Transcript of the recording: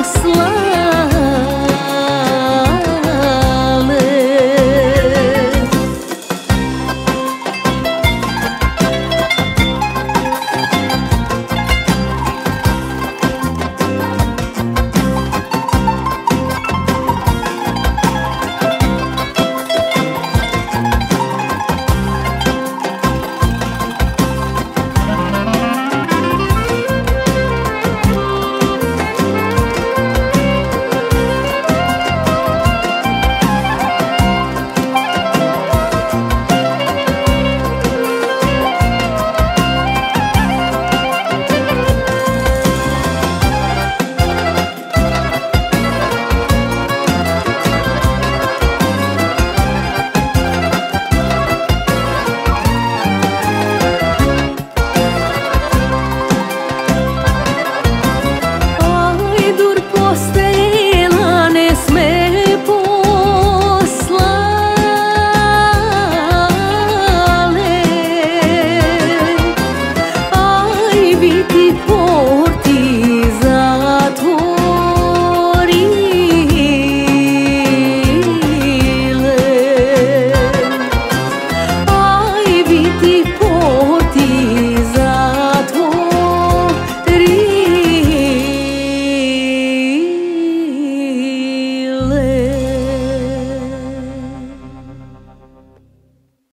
aslan